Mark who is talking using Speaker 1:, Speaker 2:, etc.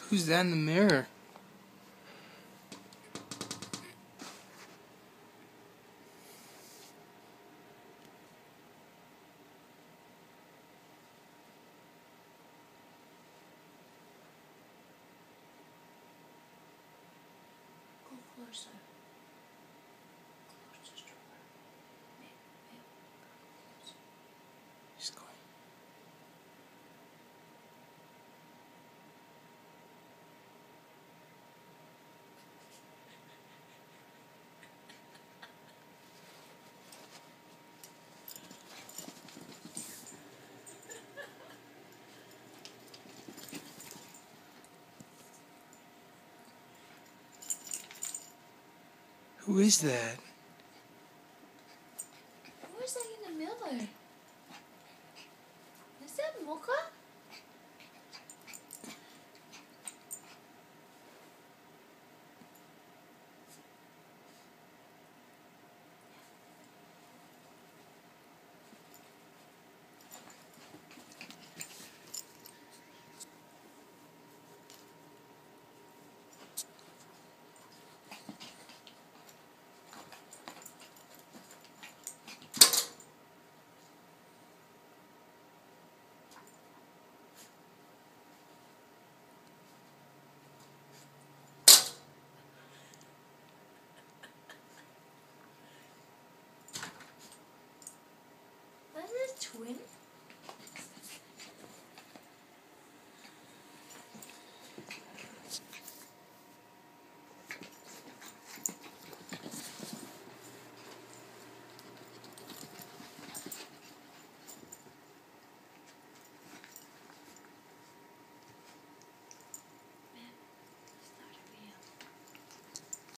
Speaker 1: Who's that in the mirror?
Speaker 2: Go closer. Who
Speaker 1: is that? Who is that in the middle?